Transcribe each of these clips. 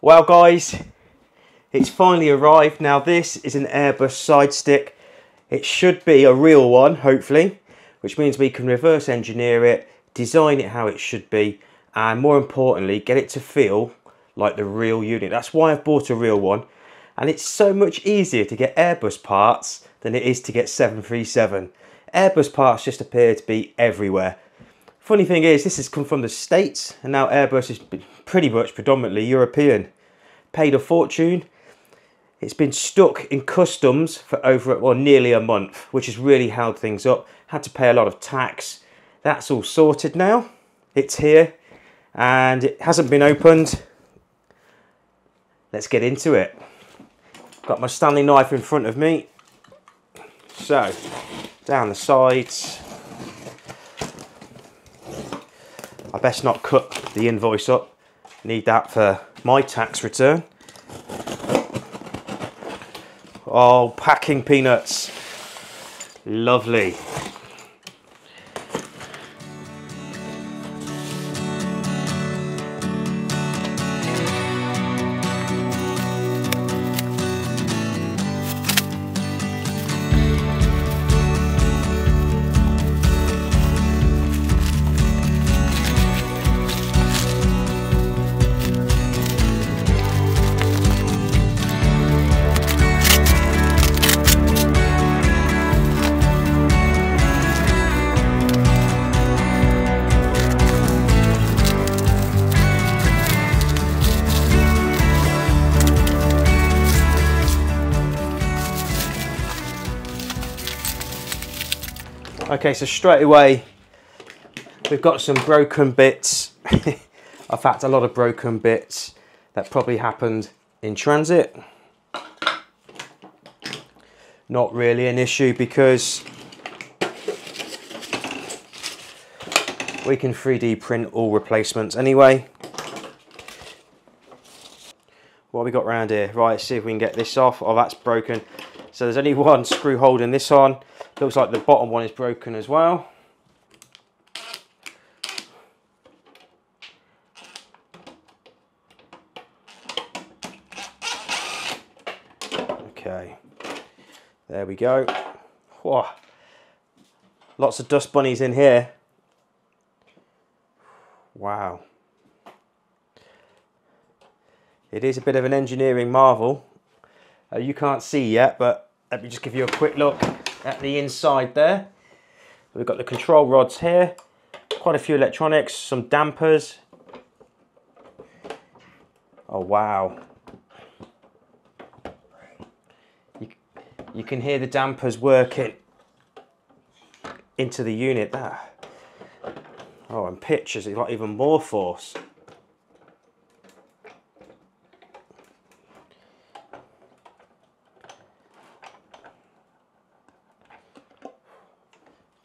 Well guys, it's finally arrived. Now this is an Airbus side stick. It should be a real one, hopefully, which means we can reverse engineer it, design it how it should be, and more importantly, get it to feel like the real unit. That's why I've bought a real one. And it's so much easier to get Airbus parts than it is to get 737. Airbus parts just appear to be everywhere. Funny thing is, this has come from the States, and now Airbus is pretty much predominantly European. Paid a fortune. It's been stuck in customs for over, well, nearly a month, which has really held things up. Had to pay a lot of tax. That's all sorted now. It's here, and it hasn't been opened. Let's get into it. Got my Stanley knife in front of me. So, down the sides. I best not cut the invoice up. Need that for my tax return. Oh, packing peanuts. Lovely. Okay, so straight away we've got some broken bits. in fact, a lot of broken bits that probably happened in transit. Not really an issue because we can 3D print all replacements anyway. What we got around here? Right, see if we can get this off. Oh, that's broken. So there's only one screw holding this on. Looks like the bottom one is broken as well. Okay, there we go. Whoa. Lots of dust bunnies in here. Wow. It is a bit of an engineering marvel. Uh, you can't see yet, but let me just give you a quick look at the inside there. We've got the control rods here, quite a few electronics, some dampers. Oh wow. You, you can hear the dampers working into the unit there. Oh, and pictures, it's got even more force.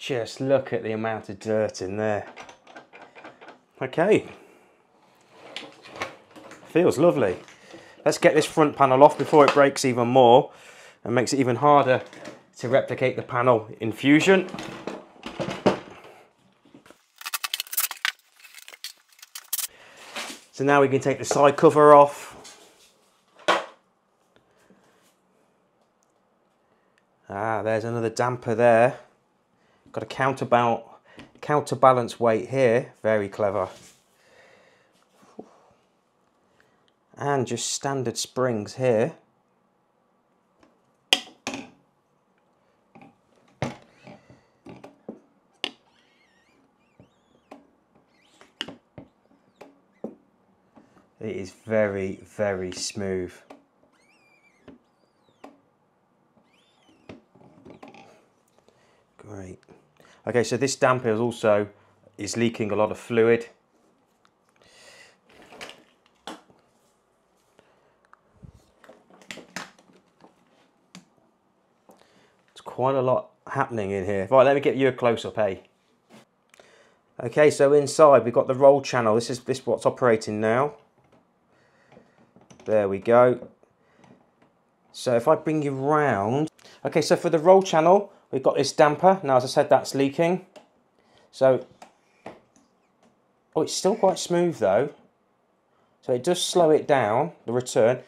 Just look at the amount of dirt in there. Okay. Feels lovely. Let's get this front panel off before it breaks even more and makes it even harder to replicate the panel in Fusion. So now we can take the side cover off. Ah, there's another damper there. Got a counterbalance, counterbalance weight here, very clever. And just standard springs here. It is very, very smooth. Great. Okay, so this damper is also is leaking a lot of fluid. It's quite a lot happening in here. Right, let me get you a close-up, eh? Okay, so inside we've got the roll channel. This is this what's operating now. There we go. So if I bring you round, okay, so for the roll channel, We've got this damper. Now, as I said, that's leaking. So, oh, it's still quite smooth though. So it does slow it down, the return.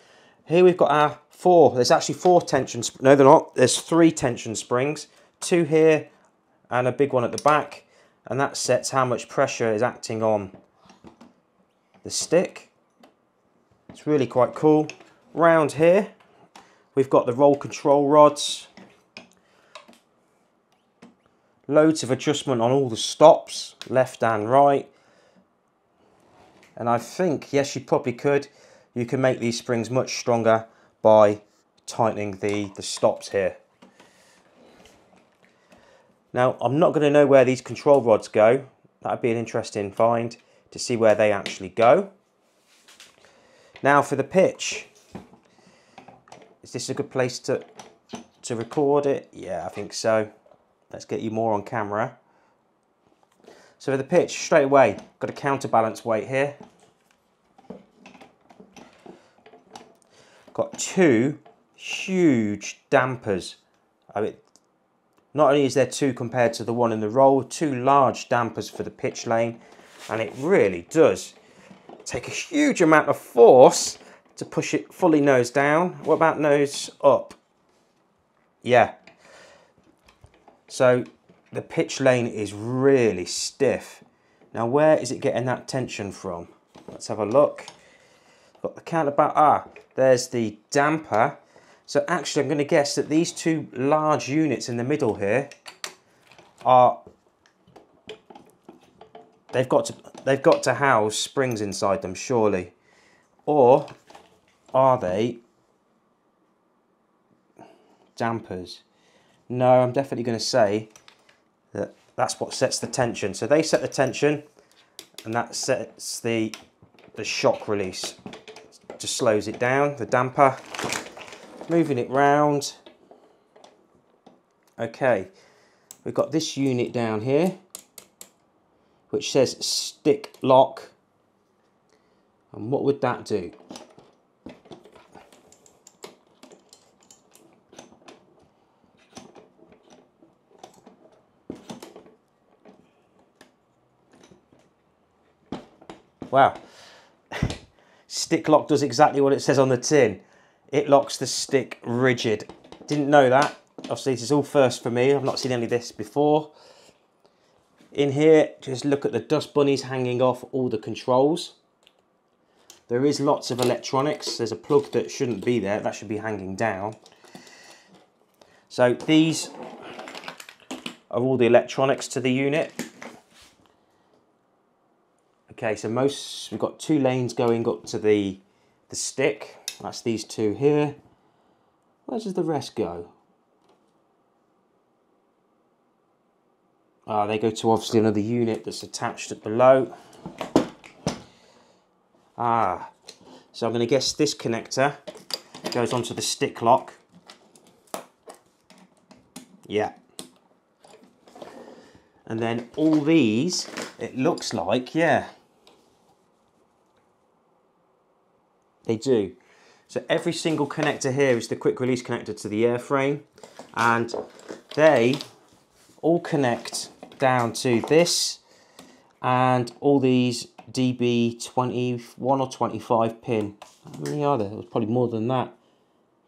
Here we've got our four, there's actually four tension, no they're not, there's three tension springs, two here and a big one at the back. And that sets how much pressure is acting on the stick. It's really quite cool. Round here, we've got the roll control rods. Loads of adjustment on all the stops, left and right. And I think, yes, you probably could. You can make these springs much stronger by tightening the, the stops here. Now, I'm not going to know where these control rods go. That'd be an interesting find to see where they actually go. Now for the pitch. Is this a good place to, to record it? Yeah, I think so. Let's get you more on camera. So for the pitch, straight away, got a counterbalance weight here. Got two huge dampers. I mean, not only is there two compared to the one in the roll, two large dampers for the pitch lane, and it really does take a huge amount of force to push it fully nose down. What about nose up? Yeah. So the pitch lane is really stiff. Now where is it getting that tension from? Let's have a look. Got the counterbalance. Ah, there's the damper so actually I'm going to guess that these two large units in the middle here are they've got to they've got to house springs inside them surely or are they dampers no I'm definitely going to say that that's what sets the tension so they set the tension and that sets the the shock release just slows it down the damper moving it round. Okay, we've got this unit down here, which says stick lock. And what would that do? Wow. Stick lock does exactly what it says on the tin it locks the stick rigid. Didn't know that. Obviously, this is all first for me. I've not seen any of this before. In here, just look at the dust bunnies hanging off all the controls. There is lots of electronics. There's a plug that shouldn't be there. That should be hanging down. So these are all the electronics to the unit. Okay, so most, we've got two lanes going up to the, the stick. That's these two here. Where does the rest go? Ah, they go to obviously another unit that's attached at below. Ah, so I'm going to guess this connector goes onto the stick lock. Yeah. And then all these, it looks like, yeah. They do. So every single connector here is the quick release connector to the airframe and they all connect down to this and all these DB 21 or 25 pin. How many are there? There's probably more than that.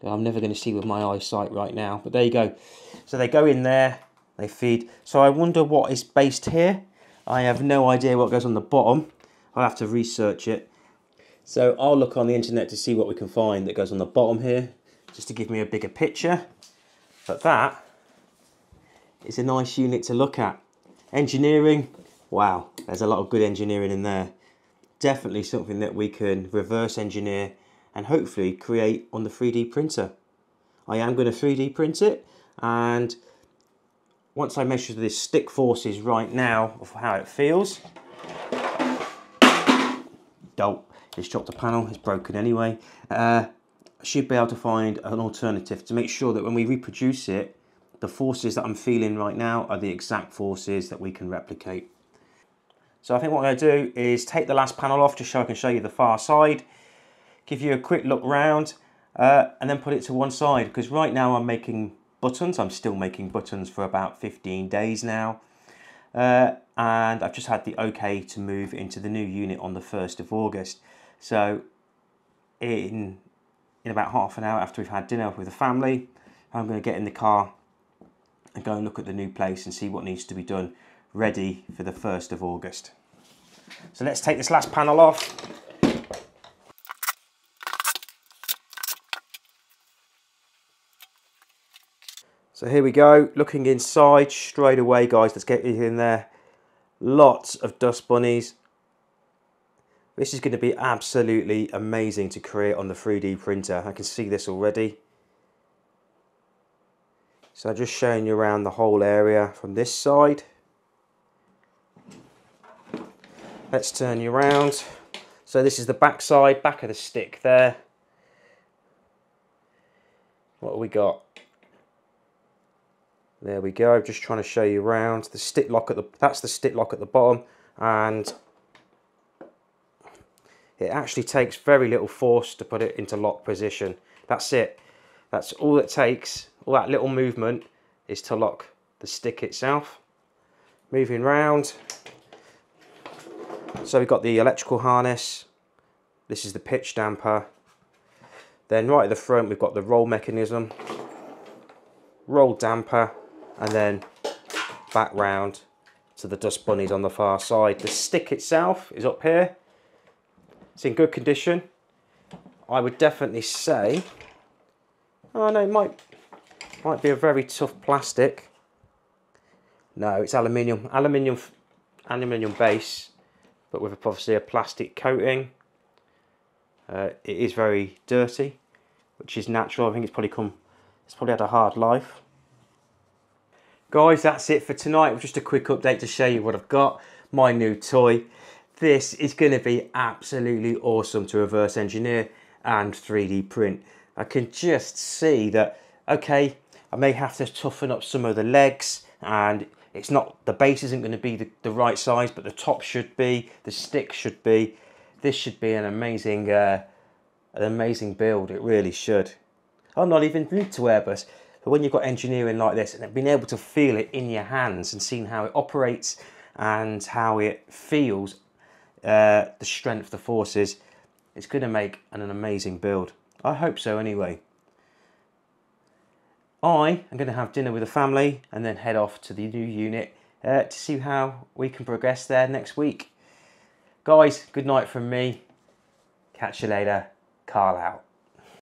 I'm never going to see with my eyesight right now, but there you go. So they go in there, they feed. So I wonder what is based here. I have no idea what goes on the bottom. I'll have to research it. So I'll look on the internet to see what we can find that goes on the bottom here, just to give me a bigger picture. But that is a nice unit to look at. Engineering, wow, there's a lot of good engineering in there. Definitely something that we can reverse engineer and hopefully create on the 3D printer. I am going to 3D print it and once I measure the stick forces right now of how it feels, dope. It's dropped a panel, it's broken anyway. Uh, should be able to find an alternative to make sure that when we reproduce it, the forces that I'm feeling right now are the exact forces that we can replicate. So I think what I'm going to do is take the last panel off just so I can show you the far side, give you a quick look round, uh, and then put it to one side because right now I'm making buttons. I'm still making buttons for about 15 days now. Uh, and I've just had the okay to move into the new unit on the 1st of August. So in in about half an hour after we've had dinner with the family, I'm going to get in the car and go and look at the new place and see what needs to be done ready for the 1st of August. So let's take this last panel off. So here we go, looking inside straight away guys, let's get in there. Lots of dust bunnies. This is going to be absolutely amazing to create on the 3D printer. I can see this already. So I'm just showing you around the whole area from this side. Let's turn you around. So this is the back side, back of the stick there. What have we got? There we go, just trying to show you around. The stick lock at the, that's the stick lock at the bottom and it actually takes very little force to put it into lock position. That's it. That's all it takes. All that little movement is to lock the stick itself. Moving round. So we've got the electrical harness. This is the pitch damper. Then right at the front we've got the roll mechanism. Roll damper and then back round to the dust bunnies on the far side. The stick itself is up here. It's in good condition. I would definitely say, oh no, it might, might be a very tough plastic. No, it's aluminium, aluminium, aluminium base, but with obviously a plastic coating. Uh, it is very dirty, which is natural. I think it's probably come, it's probably had a hard life. Guys, that's it for tonight. Just a quick update to show you what I've got. My new toy. This is going to be absolutely awesome to reverse engineer and 3D print. I can just see that, okay, I may have to toughen up some of the legs and it's not, the base isn't going to be the, the right size, but the top should be, the stick should be. This should be an amazing, uh, an amazing build. It really should. I'm not even new to Airbus. But when you've got engineering like this and being able to feel it in your hands and seeing how it operates and how it feels, uh, the strength, the forces, it's going to make an, an amazing build. I hope so anyway. I am going to have dinner with the family and then head off to the new unit uh, to see how we can progress there next week. Guys, good night from me. Catch you later. Carl out.